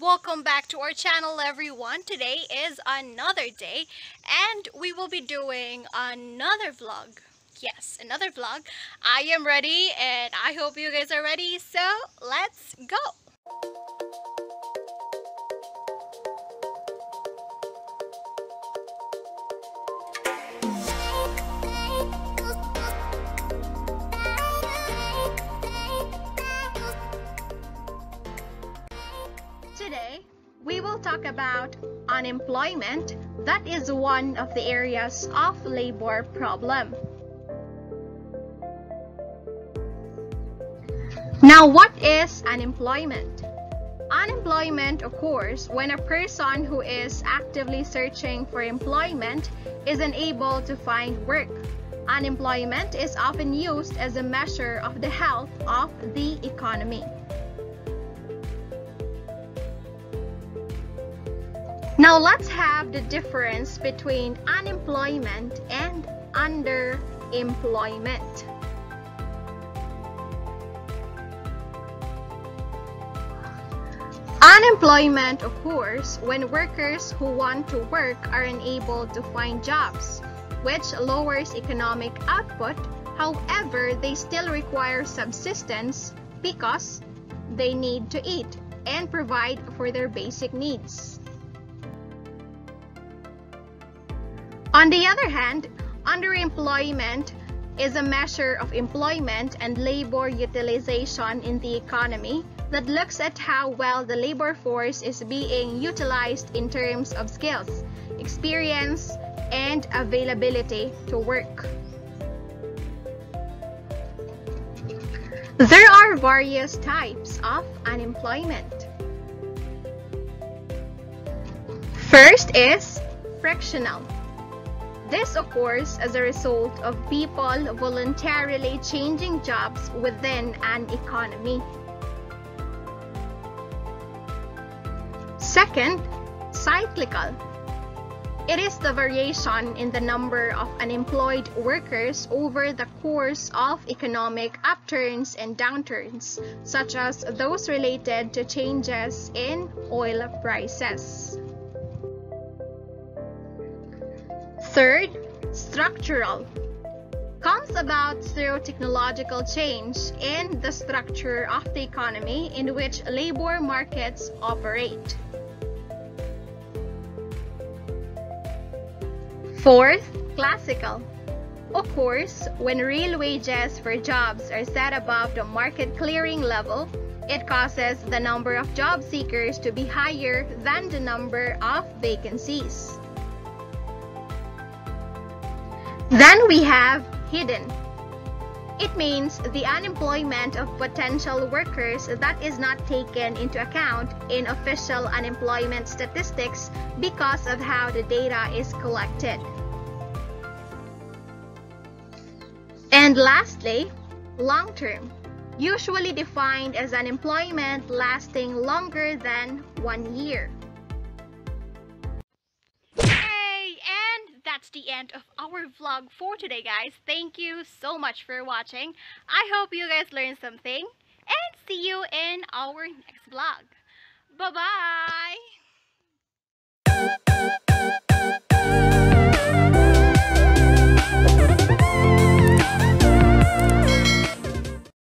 welcome back to our channel everyone. Today is another day and we will be doing another vlog. Yes, another vlog. I am ready and I hope you guys are ready. So let's go. Today, we will talk about unemployment. That is one of the areas of labor problem. Now, what is unemployment? Unemployment occurs when a person who is actively searching for employment is unable to find work. Unemployment is often used as a measure of the health of the economy. Now let's have the difference between unemployment and underemployment. Unemployment occurs when workers who want to work are unable to find jobs, which lowers economic output. However, they still require subsistence because they need to eat and provide for their basic needs. On the other hand, underemployment is a measure of employment and labor utilization in the economy that looks at how well the labor force is being utilized in terms of skills, experience, and availability to work. There are various types of unemployment. First is frictional. This occurs as a result of people voluntarily changing jobs within an economy. Second, cyclical. It is the variation in the number of unemployed workers over the course of economic upturns and downturns, such as those related to changes in oil prices. Third, structural. Comes about through technological change in the structure of the economy in which labor markets operate. Fourth, classical. Occurs when real wages for jobs are set above the market clearing level. It causes the number of job seekers to be higher than the number of vacancies. Then we have hidden. It means the unemployment of potential workers that is not taken into account in official unemployment statistics because of how the data is collected. And lastly, long term, usually defined as unemployment lasting longer than one year. The end of our vlog for today guys. Thank you so much for watching. I hope you guys learned something and see you in our next vlog. Bye bye